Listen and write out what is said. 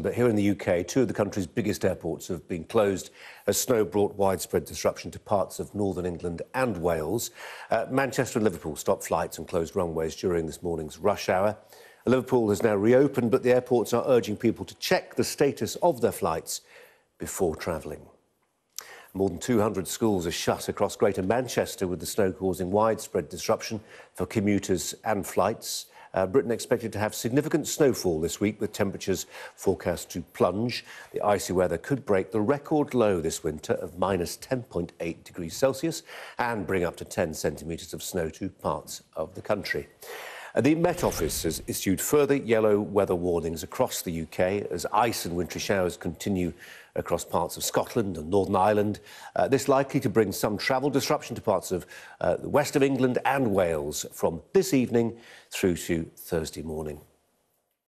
But here in the UK, two of the country's biggest airports have been closed as snow brought widespread disruption to parts of northern England and Wales. Uh, Manchester and Liverpool stopped flights and closed runways during this morning's rush hour. Liverpool has now reopened, but the airports are urging people to check the status of their flights before travelling. More than 200 schools are shut across Greater Manchester, with the snow causing widespread disruption for commuters and flights. Uh, Britain expected to have significant snowfall this week, with temperatures forecast to plunge. The icy weather could break the record low this winter of minus 10.8 degrees Celsius and bring up to 10 centimetres of snow to parts of the country. Uh, the Met Office has issued further yellow weather warnings across the UK as ice and wintry showers continue across parts of Scotland and Northern Ireland. Uh, this likely to bring some travel disruption to parts of uh, the west of England and Wales from this evening through to Thursday morning.